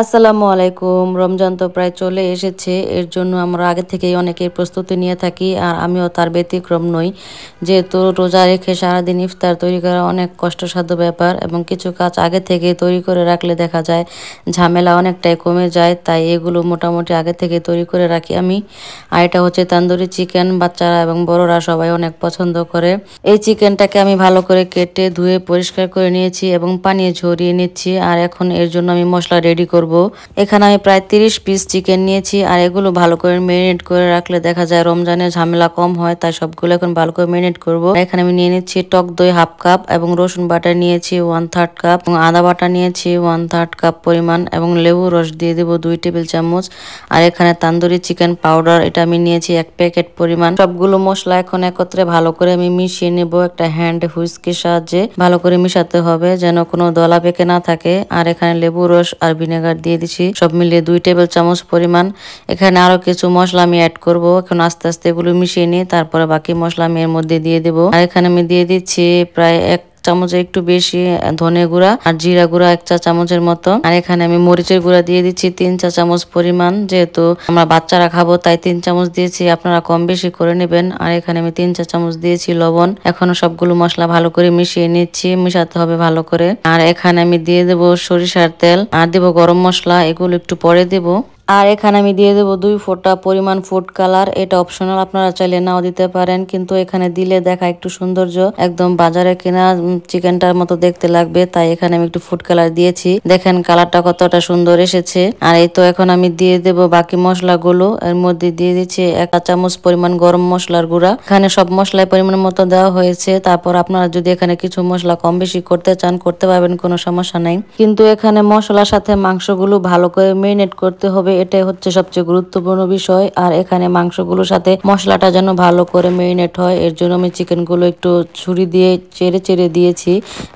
আসসালামু আলাইকুম। রমজান তো প্রায় চলে এসেছে। এর জন্য আমরা আগে থেকেই অনেকের প্রস্তুতি নিয়ে থাকি, আর আমিও তার ব্যতিক্রম নই। যেহেতু রোজা রেখে সারাদিন ইফতার তৈরি করা অনেক কষ্টসাধ্য ব্যাপার এবং কিছু কাজ আগে থেকে তৈরি করে রাখলে দেখা যায় ঝামেলা অনেকটাই কমে যায়, তাই এগুলো মোটামুটি আগে থেকে তৈরি করে রাখি আমি। আর এটা হচ্ছে তান্দুরি চিকেন, বাচ্চারা এবং বড়রা সবাই অনেক পছন্দ করে। এই চিকেনটাকে আমি ভালো করে কেটে ধুয়ে পরিষ্কার করে নিয়েছি এবং পানি ঝরিয়ে নিচ্ছি, আর এখন এর জন্য আমি মশলা রেডি করব। করব। এখানে আমি প্রায় তিরিশ পিস চিকেন নিয়েছি আর এগুলো ভালো করে মেরিনেট করে রাখলে দেখা যায় রমজানের ঝামেলা কম হয়, তাই সবগুলো এখন ভালো করে মেরিনেট করব। এখানে আমি নিয়ে নিচ্ছি টক দই হাফ কাপ এবং রসুন বাটা নিয়েছি ওয়ান থার্ড কাপ এবং আদা বাটা নিয়েছি ওয়ান থার্ড কাপ পরিমাণ এবং লেবু রস দিয়ে দেবো দুই টেবিল চামচ। আর এখানে তান্দুরি চিকেন পাউডার এটা আমি নিয়েছি এক প্যাকেট পরিমাণ। সবগুলো মশলা এখন একত্রে ভালো করে আমি মিশিয়ে নেব একটা হ্যান্ড হুইস্কির সাহায্যে। ভালো করে মিশাতে হবে যেন কোনো দলা পেকে না থাকে। আর এখানে লেবু রস আর ভিনেগার ভিনেগার দিয়ে দিছি। সব মিলিয়ে দুই টেবিল চামচ পরিমাণ। এখানে আরও কিছু মশলা আমি অ্যাড করব। এখন আস্তে আস্তে এগুলো মিশিয়ে নিই তারপরে বাকি মশলা আমি এর মধ্যে দিয়ে দেবো। আর এখানে আমি দিয়ে দিচ্ছি প্রায় এক চামচের একটু বেশি ধনে গুঁড়া আর জিরা গুঁড়া এক চা চামচের মতো। আর এখানে আমি মরিচের গুঁড়া দিয়ে দিচ্ছি তিন চা চামচ পরিমাণ। যেহেতু আমরা বাচ্চারা খাব, তাই তিন চামচ দিয়েছি। আপনারা কম বেশি করে নেবেন। আর এখানে আমি তিন চা চামচ দিয়েছি লবণ। এখনও সবগুলো মশলা ভালো করে মিশিয়ে নিচ্ছি, মিশাতে হবে ভালো করে। আর এখানে আমি দিয়ে দেবো সরিষার তেল। আর দেবো গরম মশলা, এগুলো একটু পরে দেবো। আর এখানে আমি দিয়ে দেবো দুই ফোঁটা পরিমাণ ফুড কালার এটা অপশনাল আপনারা চাইলে নাও দিতে পারেন, কিন্তু এখানে দিলে দেখা একটু সৌন্দর্য। একদম বাজারে কেনা চিকেনটার মতো দেখতে লাগবে, তাই এখানে আমি একটু ফুড কালার দিয়েছি। দেখেন কালারটা কতটা সুন্দর এসেছে। আর এই তো এখন আমি দিয়ে দেব বাকি মশলাগুলো। এর মধ্যে দিয়ে দিচ্ছি এক চামচ পরিমাণ গরম মশলার গুঁড়া। এখানে সব মশলায় পরিমাণ মতো দেওয়া হয়েছে। তারপর আপনারা যদি এখানে কিছু মশলা কম বেশি করতে চান, করতে পারবেন, কোনো সমস্যা নাই। কিন্তু এখানে মশলার সাথে মাংসগুলো ভালো করে মেরিনেট করতে হবে। এটাই হচ্ছে সবচেয়ে গুরুত্বপূর্ণ বিষয়। আর এখানে মাংসগুলোর সাথে মশলাটা যেন ভালো করে মেরিনেট হয়, এর জন্য আমি চিকেনগুলো একটু ছুরি দিয়ে চেড়ে চেড়ে দিয়েছি,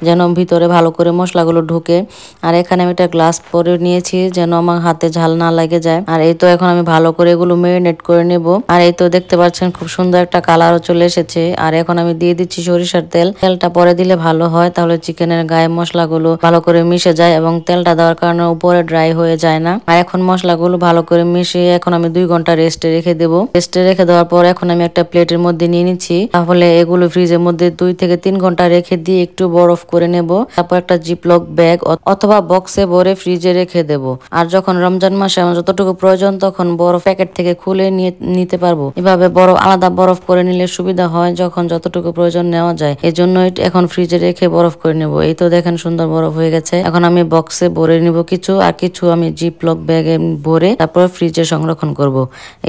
যেন ভিতরে ভালো করে মশলাগুলো ঢুকে। আর এখানে আমি একটা গ্লাস পরে নিয়েছি, যেন আমার হাতে ঝাল না লাগে যায়। আর এই তো এখন আমি ভালো করে এগুলো মেরিনেট করে নেব। আর এই তো দেখতে পাচ্ছেন খুব সুন্দর একটা কালারও চলে এসেছে। আর এখন আমি দিয়ে দিচ্ছি সরিষার তেল। তেলটা পরে দিলে ভালো হয়, তাহলে চিকেনের গায়ে মশলাগুলো ভালো করে মিশে যায় এবং তেলটা দেওয়ার কারণে উপরে ড্রাই হয়ে যায় না। আর এখন মশলাগুলো ভালো করে মিশিয়ে এখন আমি দুই ঘণ্টা রেস্টে রেখে দেব। রেস্টে রেখে দেওয়ার পর এখন আমি একটা প্লেটের মধ্যে নিয়ে নিচ্ছি। তাহলে এগুলো ফ্রিজের মধ্যে দুই থেকে তিন ঘণ্টা রেখে দিয়ে একটু বরফ করে নেব। তারপর একটা জিপলক ব্যাগ অথবা বক্সে ভরে ফ্রিজে রেখে দেব। আর যখন রমজান মাসে আমার যতটুকু প্রয়োজন, তখন বরফ প্যাকেট থেকে খুলে নিয়ে নিতে পারব। এভাবে বরফ আলাদা বরফ করে নিলে সুবিধা হয় যখন যতটুকু প্রয়োজন নেওয়া যায়। এই জন্যই এখন ফ্রিজে রেখে বরফ করে নেব। এই তো দেখেন সুন্দর বরফ হয়ে গেছে। এখন আমি বক্সে ভরে নিব কিছু। আর কিছু আমি জিপলক ব্যাগে ভরে করে তারপর ফ্রিজে সংরক্ষণ করব।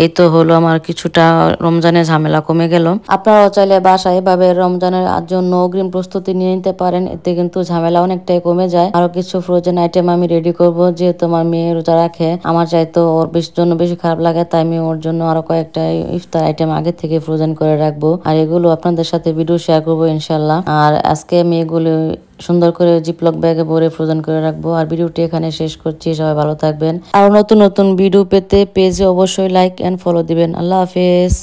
এই তো হলো আমার কিছুটা রমজানের ঝামেলা কমে গেল। আপনারাও চাইলে বাসায় এভাবে রমজানের জন্য অগ্রিম প্রস্তুতি নিয়ে নিতে পারেন, এতে কিন্তু ঝামেলা অনেকটাই কমে যায়। আরও কিছু ফ্রোজেন আইটেম আমি রেডি করব, যেহেতু আমার মেয়ে রোজা রাখে। আমার চাইতো ওর বেশি জন্য বেশি খারাপ লাগে, তাই আমি ওর জন্য আরও কয়েকটা ইফতার আইটেম আগে থেকে ফ্রোজেন করে রাখব। আর এগুলো আপনাদের সাথে ভিডিও শেয়ার করব ইনশাল্লাহ আর আজকে আমি এগুলো সুন্দর করে জিপলক ব্যাগে ভরে ফ্রোজেন করে রাখব। আর ভিডিওটি এখানে শেষ করছি, সবাই ভালো থাকবেন। আর নতুন নতুন ভিডিও পেতে পেজে অবশ্যই লাইক অ্যান্ড ফলো দিবেন। আল্লাহ হাফেজ।